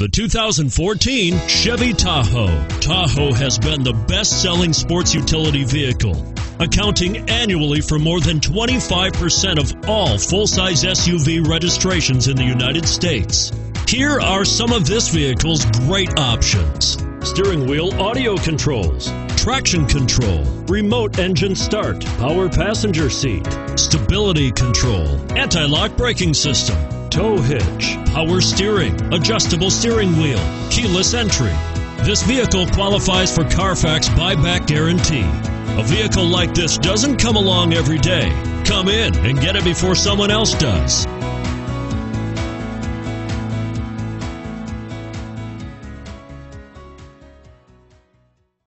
The 2014 Chevy Tahoe. Tahoe has been the best selling sports utility vehicle, accounting annually for more than 25% of all full size SUV registrations in the United States. Here are some of this vehicle's great options steering wheel audio controls, traction control, remote engine start, power passenger seat, stability control, anti lock braking system tow hitch, power steering, adjustable steering wheel, keyless entry. This vehicle qualifies for Carfax buyback guarantee. A vehicle like this doesn't come along every day. Come in and get it before someone else does.